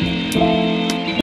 Bye.